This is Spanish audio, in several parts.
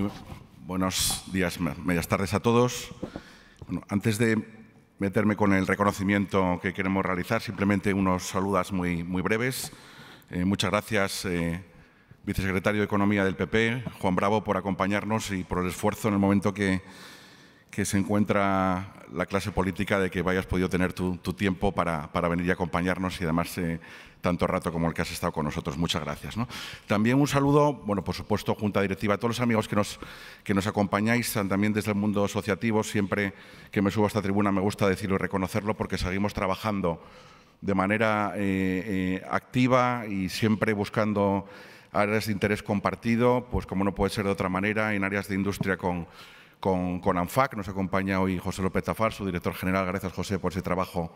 Muy buenos días, medias tardes a todos. Bueno, antes de meterme con el reconocimiento que queremos realizar, simplemente unos saludos muy, muy breves. Eh, muchas gracias, eh, vicesecretario de Economía del PP, Juan Bravo, por acompañarnos y por el esfuerzo en el momento que, que se encuentra la clase política de que hayas podido tener tu, tiempo para, venir y acompañarnos y además eh, tanto rato como el que has estado con nosotros. Muchas gracias. También un saludo, bueno, por supuesto, Junta Directiva, a todos los amigos que nos, que nos acompañáis, también desde el mundo asociativo. Siempre que me subo a esta tribuna me gusta decirlo y reconocerlo porque seguimos trabajando de manera eh, eh, activa y siempre buscando áreas de interés compartido, pues como no puede ser de otra manera, en áreas de industria con con, con, ANFAC. Nos acompaña hoy José López Tafar, su director general. Gracias, José, por ese trabajo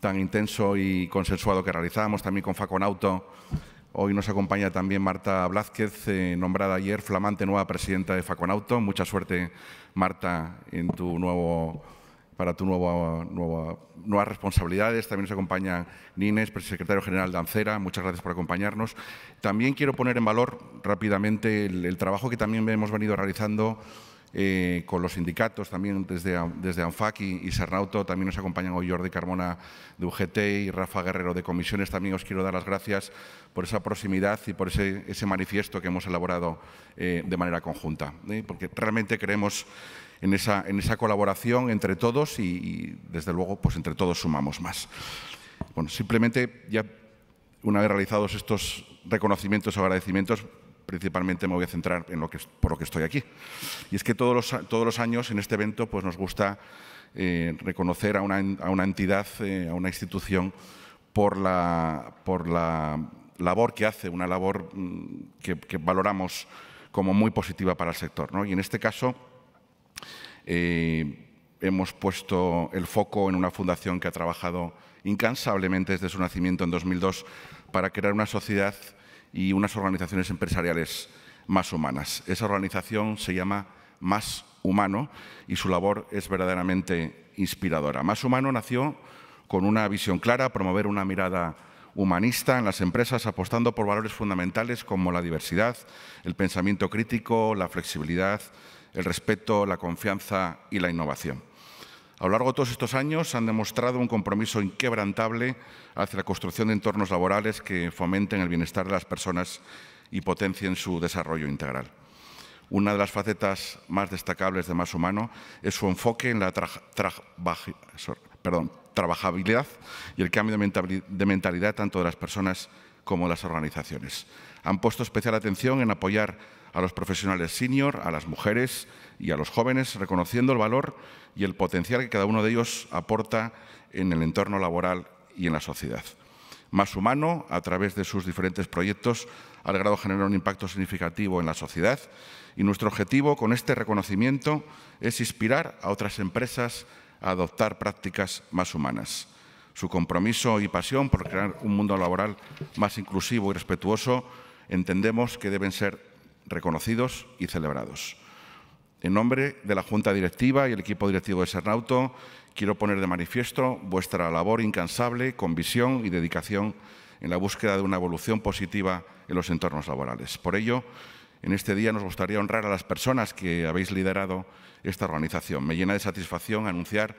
tan intenso y consensuado que realizamos. También con Faconauto. Hoy nos acompaña también Marta Blázquez, eh, nombrada ayer flamante nueva presidenta de Faconauto. Mucha suerte, Marta, en tu nuevo, para tu nuevo, nuevas responsabilidades. También nos acompaña Nines, secretario general de ANCERA. Muchas gracias por acompañarnos. También quiero poner en valor rápidamente el trabajo que también hemos venido realizando eh, con los sindicatos, también desde, desde ANFAC y, y, Sernauto. También nos acompañan hoy Jordi Carmona de UGT y Rafa Guerrero de Comisiones. También os quiero dar las gracias por esa proximidad y por ese, ese manifiesto que hemos elaborado eh, de manera conjunta, ¿eh? porque realmente creemos en esa, en esa colaboración entre todos y, desde luego, pues entre todos sumamos más. Bueno, simplemente ya una vez realizados estos reconocimientos o agradecimientos, principalmente me voy a centrar en lo que, por lo que estoy aquí. Y es que todos los, todos los años en este evento pues nos gusta eh, reconocer a una, entidad, eh, a una institución, por la, labor que hace, una labor mm, que, que, valoramos como muy positiva para el sector. ¿no? Y en este caso eh, hemos puesto el foco en una fundación que ha trabajado incansablemente desde su nacimiento en 2002 para crear una sociedad y unas organizaciones empresariales más humanas. Esa organización se llama Más Humano y su labor es verdaderamente inspiradora. Más Humano nació con una visión clara, promover una mirada humanista en las empresas, apostando por valores fundamentales como la diversidad, el pensamiento crítico, la flexibilidad, el respeto, la confianza y la innovación. A lo largo de todos estos años han demostrado un compromiso inquebrantable hacia la construcción de entornos laborales que fomenten el bienestar de las personas y potencien su desarrollo integral. Una de las facetas más destacables de Más Humano es su enfoque en la trabajabilidad y el cambio de mentalidad tanto de las personas como de las organizaciones. Han puesto especial atención en apoyar a los profesionales senior, a las mujeres y a los jóvenes, reconociendo el valor y el potencial que cada uno de ellos aporta en el entorno laboral y en la sociedad. Más humano, a través de sus diferentes proyectos, ha logrado generar un impacto significativo en la sociedad y nuestro objetivo con este reconocimiento es inspirar a otras empresas a adoptar prácticas más humanas. Su compromiso y pasión por crear un mundo laboral más inclusivo y respetuoso entendemos que deben ser reconocidos y celebrados. En nombre de la Junta Directiva y el equipo directivo de Sernauto, quiero poner de manifiesto vuestra labor incansable, con visión y dedicación en la búsqueda de una evolución positiva en los entornos laborales. Por ello, en este día nos gustaría honrar a las personas que habéis liderado esta organización. Me llena de satisfacción anunciar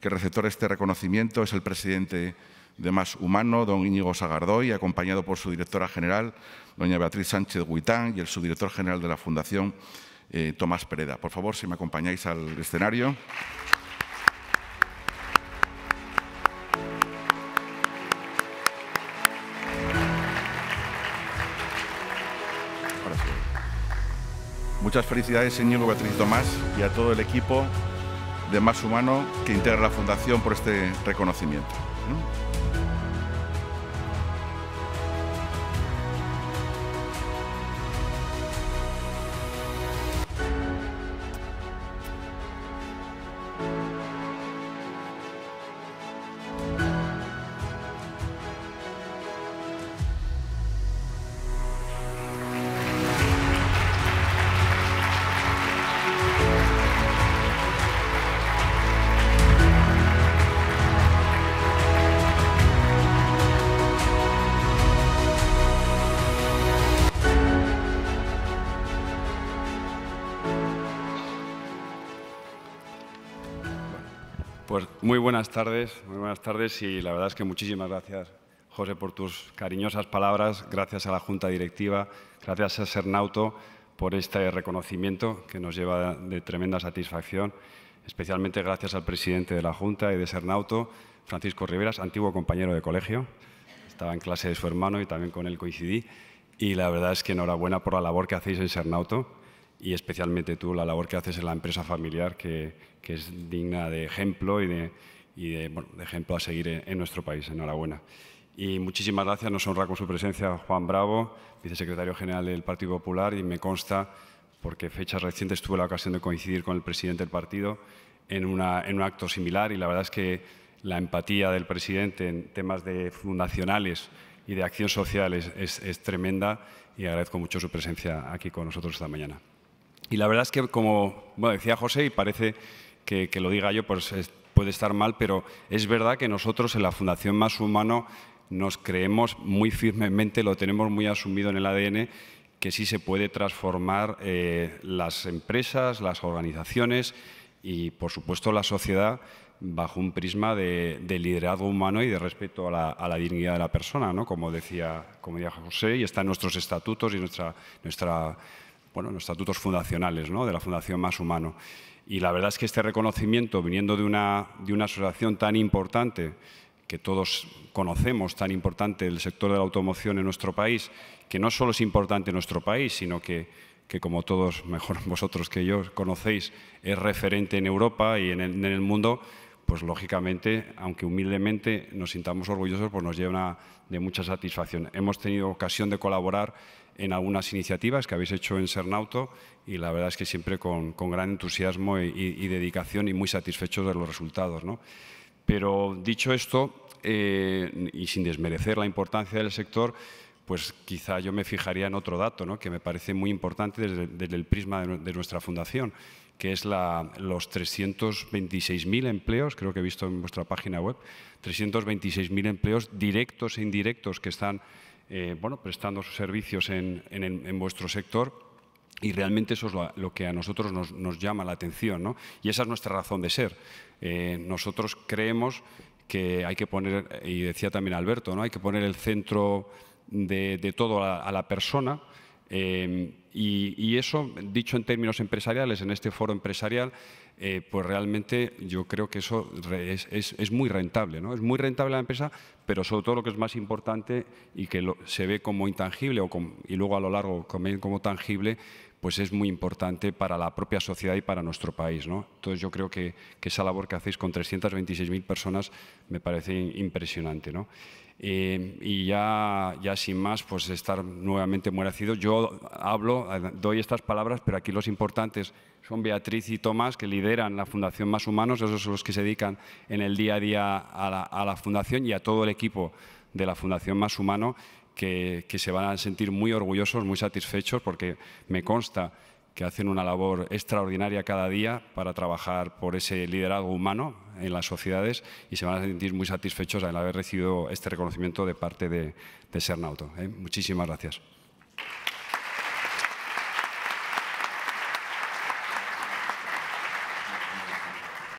que el receptor de este reconocimiento es el presidente de Más Humano, don Íñigo Sagardoy, acompañado por su directora general, doña Beatriz Sánchez Huitán, y el subdirector general de la Fundación, eh, Tomás Pereda. Por favor, si me acompañáis al escenario. Muchas felicidades, señor Beatriz Tomás, y a todo el equipo de Más Humano que integra la Fundación por este reconocimiento. Pues muy buenas tardes, muy buenas tardes y la verdad es que muchísimas gracias, José, por tus cariñosas palabras, gracias a la Junta Directiva, gracias a Sernauto por este reconocimiento que nos lleva de tremenda satisfacción, especialmente gracias al presidente de la Junta y de Sernauto, Francisco Riveras, antiguo compañero de colegio, estaba en clase de su hermano y también con él coincidí, y la verdad es que enhorabuena por la labor que hacéis en Sernauto y especialmente tú, la labor que haces en la empresa familiar, que, que es digna de ejemplo y de, y de, bueno, de ejemplo a seguir en, en, nuestro país. Enhorabuena. Y muchísimas gracias, nos honra con su presencia Juan Bravo, vicesecretario general del Partido Popular, y me consta, porque fechas recientes tuve la ocasión de coincidir con el presidente del partido en, una, en un acto similar, y la verdad es que la empatía del presidente en temas de fundacionales y de acción social es, es, es tremenda, y agradezco mucho su presencia aquí con nosotros esta mañana. Y la verdad es que, como decía José, y parece que, lo diga yo, pues es, puede estar mal, pero es verdad que nosotros en la Fundación Más Humano nos creemos muy firmemente, lo tenemos muy asumido en el ADN, que sí se puede transformar eh, las empresas, las organizaciones y, por supuesto, la sociedad bajo un prisma de, de liderazgo humano y de respeto a la, a la, dignidad de la persona, ¿no? como, decía, como decía José, y está en nuestros estatutos y nuestra, nuestra bueno, los estatutos fundacionales ¿no? de la Fundación Más Humano. Y la verdad es que este reconocimiento, viniendo de una, de una asociación tan importante, que todos conocemos, tan importante el sector de la automoción en nuestro país, que no solo es importante en nuestro país, sino que, que como todos, mejor vosotros que yo conocéis, es referente en Europa y en el, en el mundo, pues lógicamente, aunque humildemente nos sintamos orgullosos, pues nos llena de mucha satisfacción. Hemos tenido ocasión de colaborar en algunas iniciativas que habéis hecho en Sernauto y la verdad es que siempre con, gran entusiasmo y, dedicación y muy satisfechos de los resultados. ¿no? Pero dicho esto, eh, y sin desmerecer la importancia del sector, pues quizá yo me fijaría en otro dato ¿no? que me parece muy importante desde, el prisma de, nuestra fundación, que es la, los 326.000 empleos, creo que he visto en vuestra página web, 326.000 empleos directos e indirectos que están eh, bueno, prestando sus servicios en, en, en, vuestro sector y realmente eso es lo, que a nosotros nos, nos, llama la atención ¿no? y esa es nuestra razón de ser. Eh, nosotros creemos que hay que poner, y decía también Alberto, ¿no? hay que poner el centro de, de todo a, la persona eh, y, eso, dicho en términos empresariales, en este foro empresarial, eh, pues realmente yo creo que eso es, muy rentable. ¿no? Es muy rentable la empresa, pero sobre todo lo que es más importante y que se ve como intangible o como, y luego a lo largo como, como tangible, pues es muy importante para la propia sociedad y para nuestro país. ¿no? Entonces yo creo que, esa labor que hacéis con 326.000 personas me parece impresionante. ¿no? Eh, y ya, ya sin más, pues estar nuevamente agradecido. Yo hablo, doy estas palabras, pero aquí los importantes son Beatriz y Tomás, que lideran la Fundación Más Humanos, esos son los que se dedican en el día a día a la, a la Fundación y a todo el equipo de la Fundación Más Humano, que, se van a sentir muy orgullosos, muy satisfechos, porque me consta que hacen una labor extraordinaria cada día para trabajar por ese liderazgo humano en las sociedades y se van a sentir muy satisfechos al haber recibido este reconocimiento de parte de, de Sernauto. ¿eh? Muchísimas gracias.